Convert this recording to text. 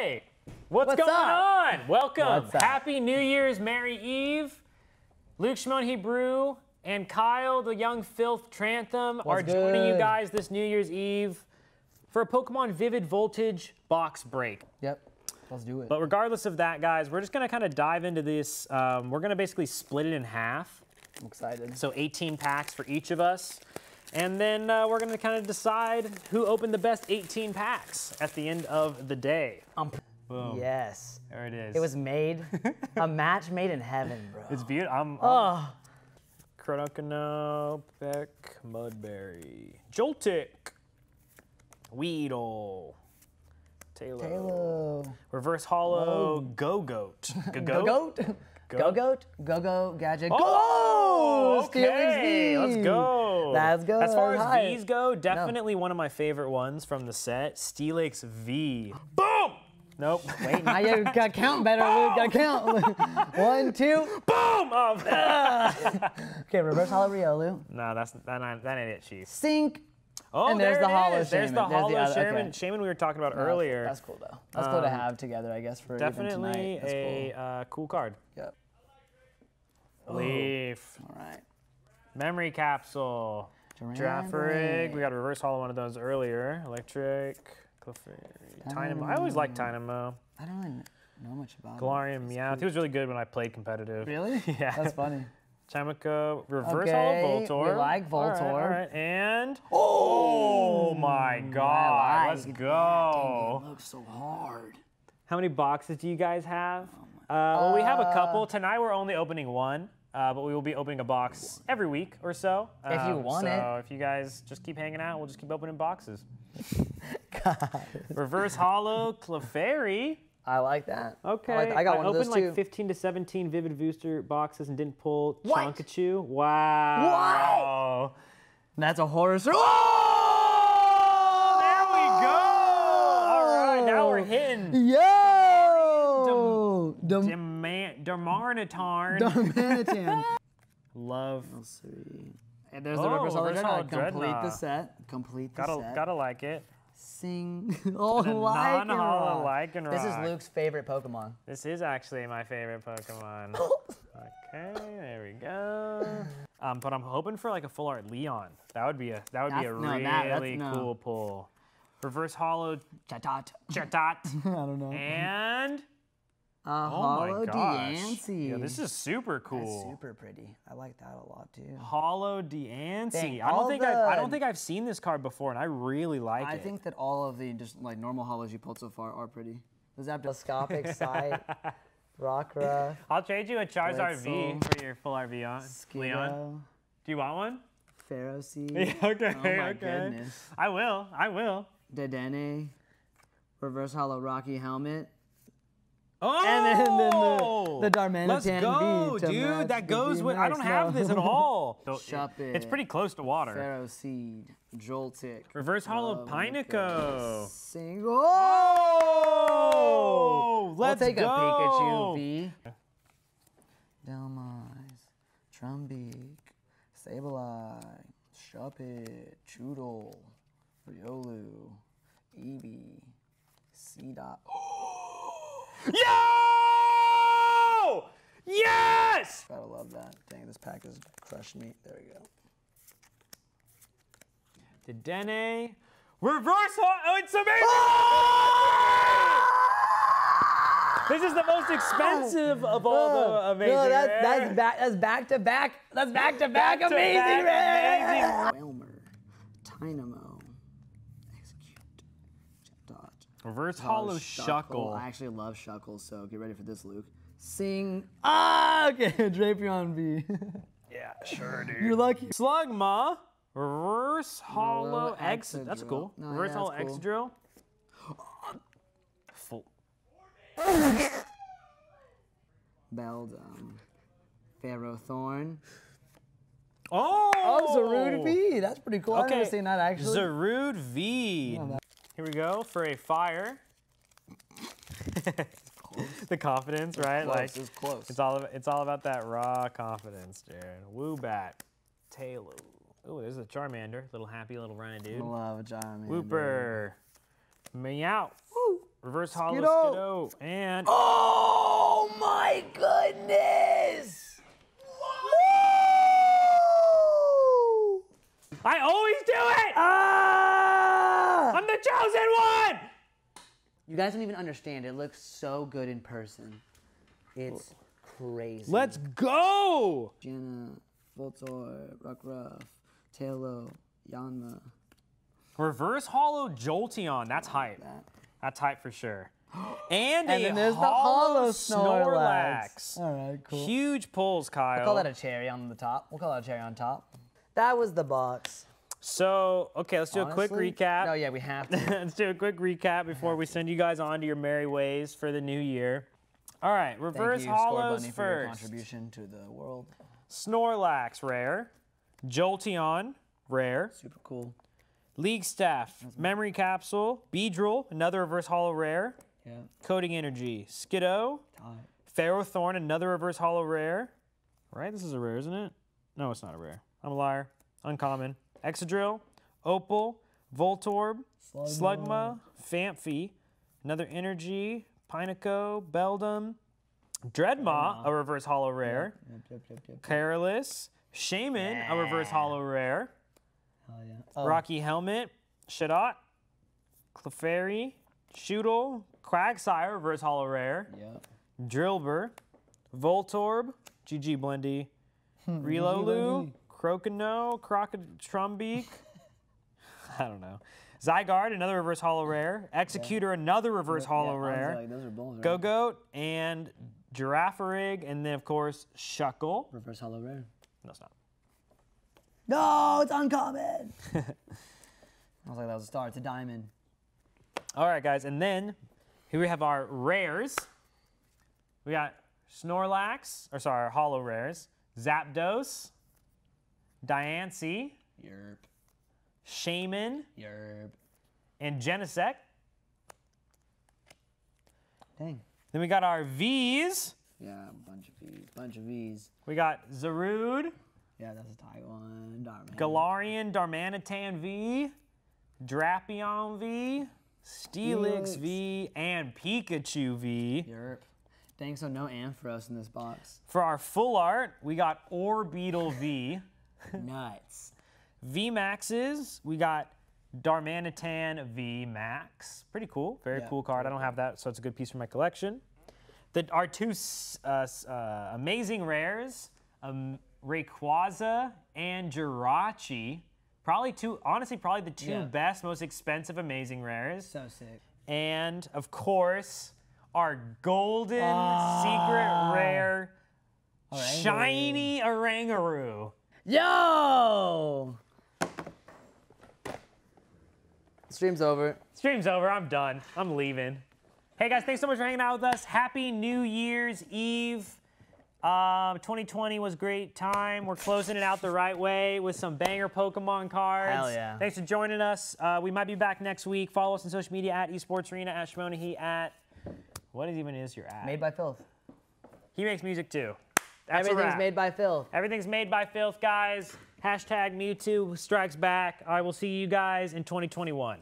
Hey, what's, What's going up? on? Welcome. What's? Happy New Year's, Merry Eve. Luke Shimon Hebrew and Kyle, the young filth Trantham, are What's joining you guys this New Year's Eve for a Pokemon Vivid Voltage box break. Yep. Let's do it. But regardless of that, guys, we're just gonna kind of dive into this. Um, we're gonna basically split it in half. I'm excited. So 18 packs for each of us. And then uh, we're going to kind of decide who opened the best 18 packs at the end of the day. Um, Boom. yes. There it is. It was made, a match made in heaven, bro. It's beautiful. I'm, I'm oh, Cronocanop, Mudbray, Joltik, Weedle, Taylor, Halo. Reverse Hollow, Gogoat. Go goat. Go goat. Go-Goat? go gadget. Go! Oh, okay. V. Let's go. Let's go. As far as Hi. V's go, definitely one of my favorite ones from the set, Steelix V. Boom! Nope. Wait, now you got count better, Luke. Gotta count. One, two. Boom! Um, Okay, reverse hollow Riolu. no, that's that, ain't- that ain't it, Chief. Sink. Oh, And there's there the hollow. There's the Shaymin. There's the hollow other- Shaymin, okay. Shaymin we were talking about That's- earlier. That's cool though. That's cool to Um, have together, I guess, for Definitely a cool. uh, cool card. Yep. Leaf. All right. Memory capsule. Durant We got a reverse hollow one of those earlier. Electric. Clefairy. Tynamo. I always like Tynamo. I don't really know much about it. Galarian Meowth. He was really good when I played competitive. Really? Yeah. That's funny. Chimico, reverse Okay, hollow we like All right, Voltorb. all right, And oh my God, let's go. It looks so hard. How many boxes do you guys have? Oh Uh, well, we have a couple. Tonight we're only opening one, uh, but we will be opening a box every week or so. If you Um, want so it. if you guys just keep hanging out, we'll just keep opening boxes. God. Reverse hollow Clefairy. I like that. Okay. I, like that. I got one of opened those like too. 15 to 17 Vivid Booster boxes and didn't pull What? Chonkachu. Wow. That's a horror story. There we go. All right, now we're hitting Yo! Demand Darmanitarn. Darmanitan. Love. Sweet. And there's the Oh, reverse hollow reverse Dreadnought. Complete the set. Complete the Gotta set. gotta like it. Sing. Oh, The Lycanroc. Lycanroc. This is Luke's favorite Pokemon. This is actually my favorite Pokemon. okay, there we go. Um, but I'm hoping for like a full art Leon. That would be a that would be a no, really that- that's- no. cool pull. Reverse hollow Chatot. Chatot. I don't know. and A oh hollow. Diancie. Yeah, this is super cool. That's super pretty. I like that a lot too. Hollow Diancie. I don't think I've, I don't think I've seen this card before, and I really like I it. I think that all of the just like normal hollows you pulled so far are pretty. That telescopic sight? Rockruff. I'll trade you a Charizard V for your full RV on. Leon, do you want one? Pharaoh Seed. Yeah, okay, Oh my okay. goodness. I will. I will. Dedenne. Reverse hollow Rocky Helmet. Oh, And then- then the- the oh! Darmanitan Let's go, V dude. That goes V with. I don't have No. this at all. So it- Shuppet. it's pretty close to water. Ferroseed. Joltik. Reverse hollow uh, Oh my Pineco. goodness. Sing. Oh, Oh! let's I'll take go. a Pikachu V. Dhelmise. Trumbeak. Sableye. Shuppet. Chewtle. Riolu. Eevee. Seedot. Yo! Yes! Gotta love that. Dang, this pack has crushed me. There we go. The Dene. Reverse Oh, it's amazing! Ah! This is the most expensive of all the oh, amazing. No, that's, rare. that's back. That's back to back. That's back to back. Back to Amazing, back, man. amazing. Whelmer, Tynamo, Reverse hollow Shuckle. I actually love Shuckle, so get ready for this, Luke. Sing. Ah, okay. Drapion V. Yeah, sure, dude. You're lucky. Slugma. Reverse hollow X. That's cool. No, Reverse yeah, hollow that's Excadrill. Full. Beldum. Ferrothorn. Oh! Oh, Zarude V. That's pretty cool. I've Okay. never seen that actually. Zarude V. Here we go for a fire. the confidence, right? Close, like it's close. It's all about, it's all about that raw confidence, Jared. Woobat, Taylor. Oh, there's a Charmander, little happy little running dude. Love a Charmander. Wooper, Meow, Reverse hollow Skiddo. Skiddo. And Oh my goodness! Woo! I always do it! I'm the chosen one! You guys don't even understand. It looks so good in person. It's crazy. Let's go! Jenna, Voltorb, Rockruff, Taillow, Yanma. Reverse hollow Jolteon. That's hype. That. That's hype for sure. And, And a then there's the hollow hollow Snorlax. Snorlax. All right, cool. Huge pulls, Kyle. We'll call that a cherry on the top. We'll call that a cherry on top. That was the box. So, okay, let's do a quick recap. Oh, yeah, we have to. Let's do a quick recap before we send you guys on to your merry ways for the new year. All right, reverse Thank you, Score hollows Bunny, for your first. contribution to the world. Snorlax, rare. Jolteon, rare. Super cool. League Staff, Memory Capsule, Beedrill, another reverse hollow rare. Yeah. Coding Energy, Skiddo. Ferrothorn, another reverse hollow rare. Right? This is a rare, isn't it? No, it's not a rare. I'm a liar. Uncommon. Excadrill, Opal, Voltorb, Slugma, Famfi, another Energy, Pineco, Beldum, Drednaw, a reverse hollow rare. Yep, yep, yep, yep. Careless, Shaymin, a reverse hollow rare. Yeah. Oh, Rocky Helmet, Chatot, Clefairy, Chewtle, Quagsire, reverse hollow rare. Yep. Drilbur, Voltorb, GG Blendy, Riolu, Crocono, Crocodrumbeak, I don't know. Zygarde, another reverse hollow rare. Executor, another reverse hollow Yeah, rare. like, those are both right. Gogoat and Girafarig, and then of course Shuckle. Reverse hollow rare. No, it's not. No, it's uncommon. I was like, that was a star. It's a diamond. All right, guys, and then here we have our rares. We got Snorlax, or sorry, our hollow rares. Zapdos, Diancie, Yerp. Shaymin, Yerp. and Genesect. Dang. Then we got our V's. Yeah, bunch of V's. Bunch of V's. We got Zarude, Yeah, that's a tight one. Darman. Galarian Darmanitan V, Drapion V, Steelix Steelix. V, and Pikachu V. Yerp. Dang, so no Ampharos in this box. For our full art, we got Orbeetle V. Nuts. V Maxes, we got Darmanitan V Max. Pretty cool. Very Yeah, cool card. I don't have that, so it's a good piece for my collection. The, our two uh, uh, amazing rares, um, Rayquaza and Jirachi. Probably two, honestly, probably the two Yeah. best, most expensive amazing rares. So sick. And of course, our golden Ah. secret rare Oranguru. shiny Oranguru. Yo! Stream's over. Stream's over. I'm done. I'm leaving. Hey guys, thanks so much for hanging out with us. Happy New Year's Eve. Um, 2020 was a great time. We're closing it out the right way with some banger Pokemon cards. Hell yeah. Thanks for joining us. Uh, we might be back next week. Follow us on social media at esports arena at Shmonahi at what is even is your at? Made by Filth. he makes music too. That's Everything's made by Filth. Everything's made by Filth, guys. Hashtag Mewtwo strikes back. I will see you guys in 2021.